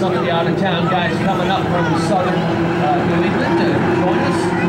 Some of the out-of-town guys coming up from southern uh, New England to join us.